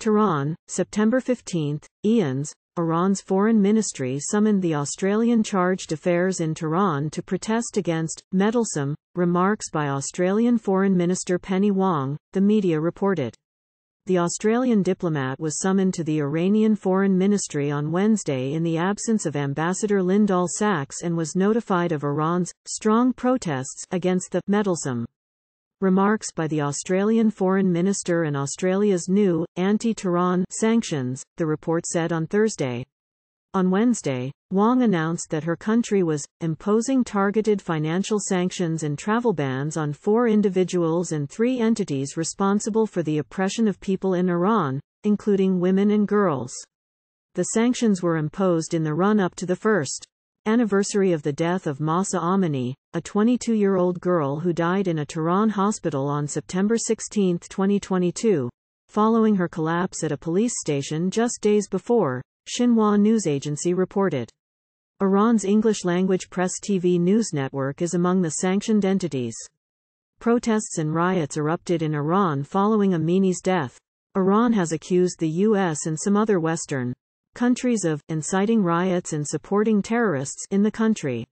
Tehran, September 15, IANS, Iran's foreign ministry summoned the Australian charge d'affaires in Tehran to protest against meddlesome remarks by Australian Foreign Minister Penny Wong, the media reported. The Australian diplomat was summoned to the Iranian Foreign Ministry on Wednesday in the absence of Ambassador Lyndall Sachs and was notified of Iran's strong protests against the meddlesome remarks by the Australian Foreign Minister and Australia's new anti-Tehran sanctions, the report said on Thursday. On Wednesday, Wong announced that her country was imposing targeted financial sanctions and travel bans on four individuals and three entities responsible for the oppression of people in Iran, including women and girls. The sanctions were imposed in the run-up to the first anniversary of the death of Mahsa Amini, a 22-year-old girl who died in a Tehran hospital on September 16, 2022, following her collapse at a police station just days before, Xinhua news agency reported. Iran's English-language press TV news network is among the sanctioned entities. Protests and riots erupted in Iran following Amini's death. Iran has accused the U.S. and some other Western countries of inciting riots and supporting terrorists in the country.